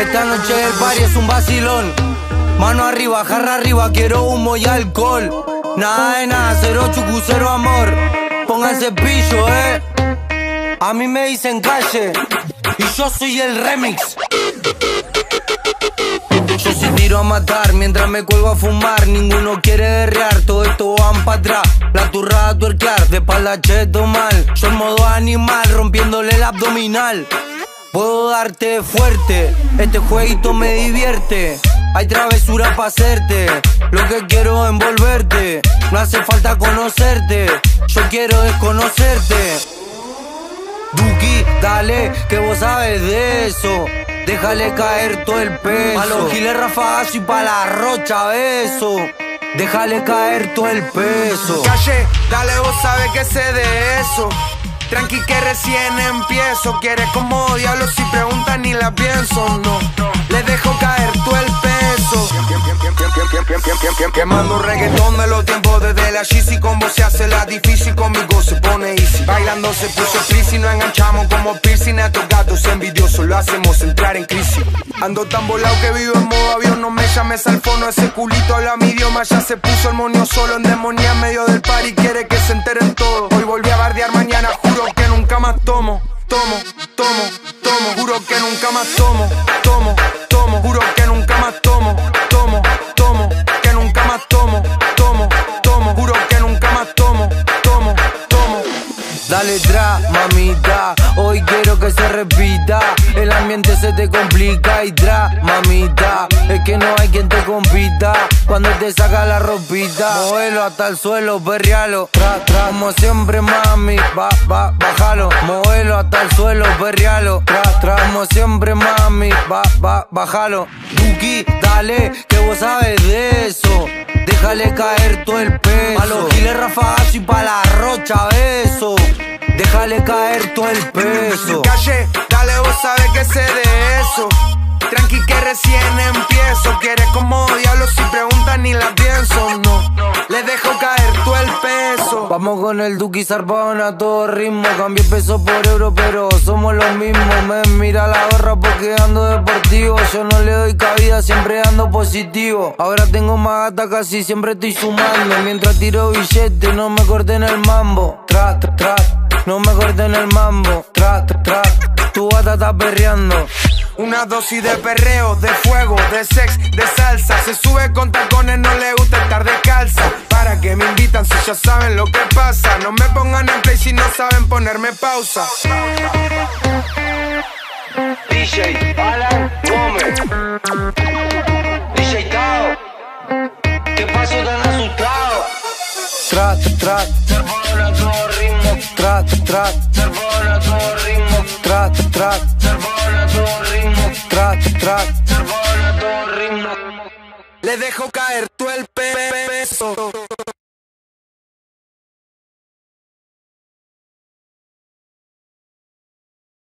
Esta noche el party es un vacilón. Mano arriba, jarra arriba, quiero humo y alcohol. Nada de nada, cero chucu, cero amor. Pónganse pillo, eh. A mí me dicen calle y yo soy el remix. Yo sí tiro a matar mientras me cuelgo a fumar. Ninguno quiere derrear, todo esto van para atrás. La turra a tuerquear, de espalda cheto mal. Yo en modo animal, rompiéndole el abdominal. Puedo darte fuerte, este jueguito me divierte. Hay travesura para hacerte, lo que quiero es envolverte. No hace falta conocerte, yo quiero desconocerte. Duki, dale, que vos sabes de eso. Déjale caer todo el peso. A los giles rafagazo y pa' la rocha beso. Déjale caer todo el peso. Calle, dale, vos sabes que sé de eso. Tranqui que recién empiezo. Quieres como diablo si preguntan ni la pienso, no. Le dejo caer todo el peso. Quemando reggaetón de los tiempos desde la Con vos se hace la difícil, conmigo se pone easy Bailando se puso y no enganchamos como piercing A estos gatos envidiosos hacemos entrar en crisis. Ando tan volado que vivo en modo avión No me llames al fono, ese culito habla mi idioma Ya se puso el monio solo en demonía en medio del par Y quiere que se enteren todo. Hoy volví a bardear, mañana juro que nunca más tomo Tomo, tomo, tomo, juro que nunca más tomo Tomo, tomo, Dale tra, mamita, hoy quiero que se repita. El ambiente se te complica y tra, mamita Es que no hay quien te compita Cuando te saca la ropita. Móvelo hasta el suelo, perrealo Tra, tra, como siempre mami, va, va, bájalo. Móvelo hasta el suelo, perrealo Tra, tra, como siempre mami, va, va, bájalo. Duki, dale, que vos sabes de eso. Déjale caer todo el peso. A los giles rafagazo y pa' la rocha beso Déjale caer todo el peso. Calle, dale, vos sabes que sé de eso. Tranqui que recién empiezo. Quieres como diablo si preguntan ni la pienso, no. Le dejo caer todo el peso. Vamos con el Duki zarpón a todo ritmo. Cambié peso por euro pero somos los mismos. Me mira la gorra porque ando deportivo. Yo no le doy cabida, siempre ando positivo. Ahora tengo más gata, casi siempre estoy sumando. Mientras tiro billete, no me corten el mambo. Tra, tra, tra, no me corten el mambo. Tra, tra, tu gata está perreando. Una dosis de perreo, de fuego, de sex, de salsa. Se sube con tacones, no le gusta estar descalza. Para que me invitan si ya saben lo que pasa. No me pongan en play si no saben ponerme pausa. DJ Alan Gómez Tra, tra, tra a todo ritmo Tra, tra, tra a todo ritmo Tra, tra, tra a todo ritmo Tra, tra, tra a todo ritmo Le dejo caer todo el peso